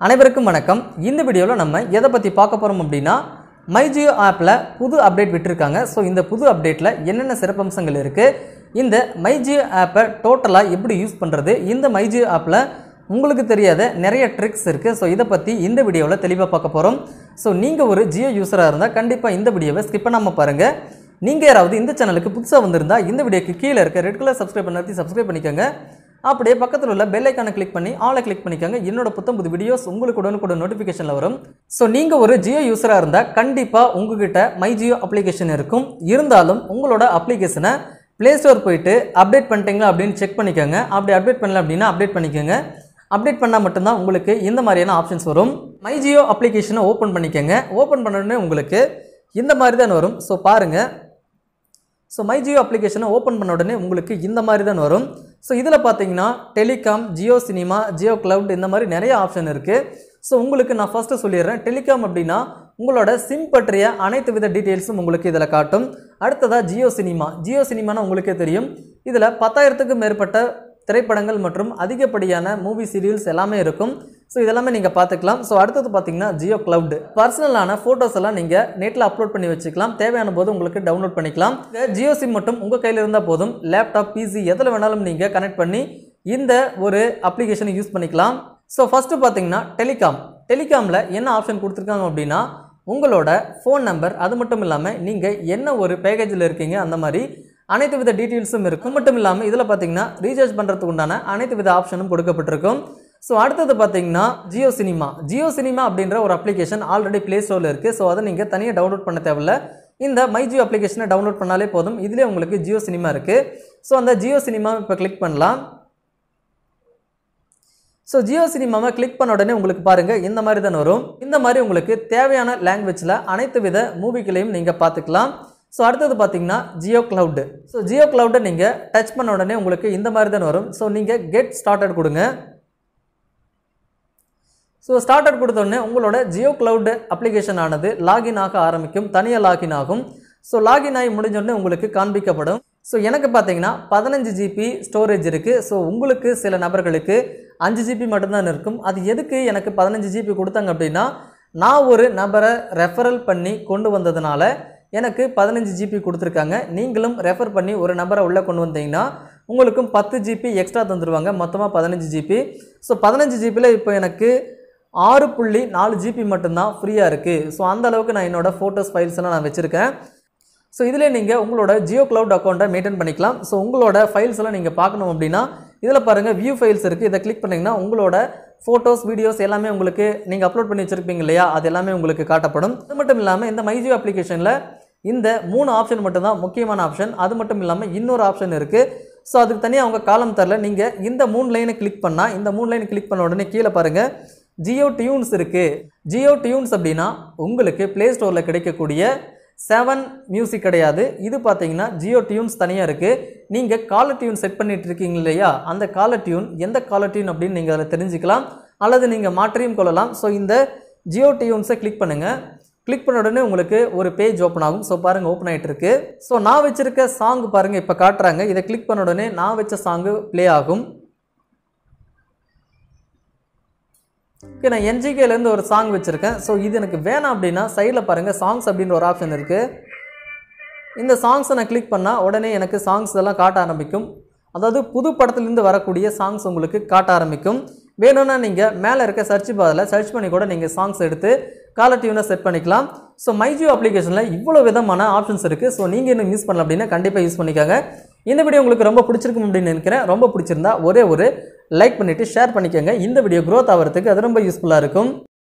அனைவருக்கும் வணக்கம். இந்த வீடியோவில் நம்ம எதை பற்றி பார்க்க போகிறோம் அப்படின்னா மைஜியோ ஆப்பில் புது அப்டேட் விட்டிருக்காங்க. ஸோ இந்த புது அப்டேட்டில் என்னென்ன சிறப்பம்சங்கள் இருக்குது இந்த மைஜியோ ஆப்பை டோட்டலாக எப்படி யூஸ் பண்ணுறது இந்த மைஜியோ ஆப்பில் உங்களுக்கு தெரியாத நிறைய ட்ரிக்ஸ் இருக்குது ஸோ இதை பற்றி இந்த வீடியோவில் தெளிவாக பார்க்க போகிறோம் ஸோ நீங்கள் ஒரு ஜியோ யூஸராக இருந்தால் கண்டிப்பாக இந்த வீடியோவை ஸ்கிப் பண்ணாமல் பாருங்கள் நீங்கள் யாராவது இந்த சேனலுக்கு புதுசாக வந்திருந்தா இந்த வீடியோக்கு கீழே இருக்க ரெட் கலர் சப்ஸ்கிரைப் பண்ணி சப்ஸ்கிரைப் பண்ணிக்கோங்க. அப்படியே பக்கத்தில் உள்ள பெல் ஐக்கானை கிளிக் பண்ணி ஆளை கிளிக் பண்ணிக்கோங்க. என்னோட புத்தம் புது வீடியோஸ் உங்களுக்கு உடனுக்குடன் நோட்டிஃபிகேஷனில் வரும். ஸோ நீங்கள் ஒரு ஜியோ யூஸராக இருந்தால் கண்டிப்பாக உங்ககிட்ட மை ஜியோ அப்ளிகேஷன் இருக்கும். இருந்தாலும் உங்களோட அப்ளிகேஷனை ப்ளே ஸ்டோர் போயிட்டு அப்டேட் பண்ணிட்டீங்களா அப்படின்னு செக் பண்ணிக்கோங்க. அப்படி அப்டேட் பண்ணல அப்படின்னா அப்டேட் பண்ணிக்கோங்க. அப்டேட் பண்ணால் மட்டும்தான் உங்களுக்கு இந்த மாதிரியான ஆப்ஷன்ஸ் வரும். மை ஜியோ அப்ளிகேஷனை ஓப்பன் பண்ணிக்கோங்க. ஓப்பன் பண்ண உங்களுக்கு இந்த மாதிரி தான் வரும். ஸோ பாருங்கள் ஸோ மை ஜியோ அப்ளிகேஷனை ஓப்பன் பண்ண உடனே உங்களுக்கு இந்த மாதிரி தான் வரும். ஸோ இதில் பார்த்தீங்கன்னா telecom Jio cinema Jio cloud இந்த மாதிரி நிறைய ஆப்ஷன் இருக்குது ஸோ உங்களுக்கு நான் ஃபஸ்ட்டு சொல்லிடுறேன். டெலிகாம் அப்படின்னா உங்களோட சிம் பற்றிய அனைத்து வித டீட்டெயில்ஸும் உங்களுக்கு இதில் காட்டும். அடுத்ததாக ஜியோ சினிமா ஜியோ சினிமானா உங்களுக்கே தெரியும். இதில் பத்தாயிரத்துக்கும் மேற்பட்ட திரைப்படங்கள் மற்றும் அதிகப்படியான மூவி சீரியல்ஸ் எல்லாமே இருக்கும். ஸோ இதெல்லாமே நீங்கள் பார்த்துக்கலாம். ஸோ அடுத்தது பார்த்தீங்கன்னா ஜியோ கிளவுட் பர்சனலான ஃபோட்டோஸ் எல்லாம் நீங்கள் நெட்டில் அப்லோட் பண்ணி வச்சுக்கலாம். தேவையான போது உங்களுக்கு டவுன்லோட் பண்ணிக்கலாம். ஜியோ சிம் மட்டும் உங்கள் கையில் இருந்தால் போதும். லேப்டாப் பிசி எதில் வேணாலும் நீங்கள் கனெக்ட் பண்ணி இந்த ஒரு அப்ளிகேஷனை யூஸ் பண்ணிக்கலாம். ஸோ ஃபஸ்ட்டு பார்த்தீங்கன்னா டெலிகாம் டெலிகாமில் என்ன ஆப்ஷன் கொடுத்துருக்காங்க அப்படின்னா உங்களோட ஃபோன் நம்பர் அது மட்டும் இல்லாமல் நீங்கள் என்ன ஒரு பேக்கேஜில் இருக்கீங்க அந்த மாதிரி அனைத்து வித டீட்டெயில்ஸும் இருக்கும். மட்டும் இல்லாமல் இதில் பார்த்தீங்கன்னா ரீசார்ஜ் பண்ணுறதுக்கு உண்டான அனைத்து வித ஆப்ஷனும் கொடுக்கப்பட்டிருக்கும். ஸோ அடுத்தது பார்த்தீங்கன்னா ஜியோ சினிமா ஜியோ சினிமா அப்படின்ற ஒரு அப்ளிகேஷன் ஆல்ரெடி ப்ளே ஸ்டோரில் இருக்குது ஸோ அதை நீங்கள் தனியாக டவுன்லோட் பண்ண தேவையில்ல. இந்த மை ஜியோ அப்ளிகேஷனை டவுன்லோட் பண்ணாலே போதும். இதிலே உங்களுக்கு ஜியோ சினிமா இருக்குது ஸோ அந்த ஜியோ சினிமா இப்போ கிளிக் பண்ணலாம். ஸோ ஜியோ சினிமாவை கிளிக் பண்ண உடனே உங்களுக்கு பாருங்கள் இந்த மாதிரி தான் வரும். இந்த மாதிரி உங்களுக்கு தேவையான லாங்குவேஜில் அனைத்து வித மூவிகளையும் நீங்கள் பார்த்துக்கலாம். ஸோ அடுத்தது பார்த்தீங்கன்னா ஜியோ க்ளவுடு ஸோ ஜியோ க்ளவுடை நீங்கள் டச் பண்ண உடனே உங்களுக்கு இந்த மாதிரி தான் வரும். ஸோ நீங்கள் கெட் ஸ்டார்டட் கொடுங்க. ஸோ ஸ்டார்டட் கொடுத்த உங்களோட ஜியோ கிளவுட் அப்ளிகேஷன் ஆனது லாகின் ஆக ஆரம்பிக்கும் தனியாக லாகின் ஆகும். ஸோ லாகின் ஆகி முடிஞ்சோடனே உங்களுக்கு காண்பிக்கப்படும். ஸோ எனக்கு பார்த்தீங்கன்னா பதினஞ்சு ஜிபி ஸ்டோரேஜ் இருக்குது ஸோ உங்களுக்கு சில நபர்களுக்கு அஞ்சு ஜிபி மட்டும்தான் இருக்கும். அது எதுக்கு எனக்கு பதினஞ்சு ஜிபி கொடுத்தாங்க அப்படின்னா நான் ஒரு நபரை ரெஃபரல் பண்ணி கொண்டு வந்ததுனால எனக்கு பதினஞ்சு ஜிபி கொடுத்துருக்காங்க. நீங்களும் ரெஃபர் பண்ணி ஒரு நபரை உள்ளே கொண்டு வந்தீங்கன்னா உங்களுக்கும் பத்து ஜிபி எக்ஸ்ட்ரா தந்துடுவாங்க மொத்தமாக பதினஞ்சு ஜிபி ஸோ பதினஞ்சு ஜிபியில் இப்போ எனக்கு ஆறு புள்ளி நாலு ஜிபி மட்டும்தான் ஃப்ரீயாக இருக்குது ஸோ அந்த அளவுக்கு நான் என்னோடய ஃபோட்டோஸ் ஃபைல்ஸ் எல்லாம் நான் வச்சுருக்கேன். ஸோ இதில் நீங்கள் உங்களோட ஜியோ கிளவுட் அக்கௌண்ட்டை மெயின்டைன் பண்ணிக்கலாம். ஸோ உங்களோட ஃபைல்ஸ் எல்லாம் நீங்கள் பார்க்கணும் அப்படின்னா இதில் பாருங்கள் வியூ ஃபைல்ஸ் இருக்குது இதை கிளிக் பண்ணிங்கன்னா உங்களோட ஃபோட்டோஸ் வீடியோஸ் எல்லாமே உங்களுக்கு நீங்கள் அப்லோட் பண்ணி வச்சுருப்பீங்க இல்லையா? அது எல்லாமே உங்களுக்கு காட்டப்படும். அது மட்டும் இல்லாமல் இந்த மைஜியோ அப்ளிகேஷனில் இந்த மூணு ஆப்ஷன் மட்டும்தான் முக்கியமான ஆப்ஷன் அது மட்டும் இல்லாமல் இன்னொரு ஆப்ஷன் இருக்குது ஸோ அதுக்கு தனியாக அவங்க காலம் தரல. நீங்கள் இந்த மூணு லைனை கிளிக் பண்ணால் இந்த மூணு லைனை கிளிக் பண்ண உடனே கீழே பாருங்கள் ஜியோ டியூன்ஸ் இருக்குது ஜியோ டியூன்ஸ் அப்படின்னா உங்களுக்கு ப்ளே ஸ்டோரில் கிடைக்கக்கூடிய செவன் மியூசிக் கிடையாது. இது பார்த்தீங்கன்னா ஜியோ டியூன்ஸ் தனியாக இருக்குது நீங்கள் காலர் டியூன் செட் பண்ணிட்டு இருக்கீங்க இல்லையா? அந்த காலர் டியூன் எந்த காலர் டியூன் அப்படின்னு நீங்கள் அதில் தெரிஞ்சுக்கலாம். அல்லது நீங்கள் மாற்றியும் கொள்ளலாம். ஸோ இந்த ஜியோ டியூன்ஸை கிளிக் பண்ணுங்கள் கிளிக் பண்ண உடனே உங்களுக்கு ஒரு பேஜ் ஓப்பன் ஆகும். ஸோ பாருங்கள் ஓப்பன் ஆகிட்டு இருக்கு. ஸோ நான் வச்சுருக்க சாங் பாருங்கள் இப்போ காட்டுறாங்க. இதை கிளிக் பண்ண உடனே நான் வச்ச சாங்கு ப்ளே ஆகும். ஓகே நான் என்ஜிகேலேருந்து ஒரு சாங் வச்சுருக்கேன். ஸோ இது எனக்கு வேணாம் அப்படின்னா சைடில் பாருங்கள் சாங்ஸ் அப்படின்ற ஒரு ஆப்ஷன் இருக்குது இந்த சாங்ஸை நான் கிளிக் பண்ணால் உடனே எனக்கு சாங்ஸ் எல்லாம் காட்ட ஆரம்பிக்கும். அதாவது புது படத்துலேருந்து வரக்கூடிய சாங்ஸ் உங்களுக்கு காட்ட ஆரம்பிக்கும். வேணும்னா நீங்கள் மேலே இருக்க சர்ச் பாதில் சர்ச் பண்ணி கூட நீங்கள் சாங்ஸ் எடுத்து காலர் டியூனை செட் பண்ணிக்கலாம். ஸோ மைஜியோ அப்ளிகேஷனில் இவ்வளோ விதமான ஆப்ஷன்ஸ் இருக்குது ஸோ நீங்கள் இன்னும் யூஸ் பண்ணல அப்படின்னா கண்டிப்பாக யூஸ் பண்ணிக்கோங்க. இந்த வீடியோ உங்களுக்கு ரொம்ப பிடிச்சிருக்கும் அப்படின்னு நினைக்கிறேன். ரொம்ப பிடிச்சிருந்தா ஒரே ஒரு லைக் பண்ணிவிட்டு ஷேர் பண்ணிக்கோங்க. இந்த வீடியோ க்ரோத் ஆகிறதுக்கு அது ரொம்ப யூஸ்ஃபுல்லாக இருக்கும்.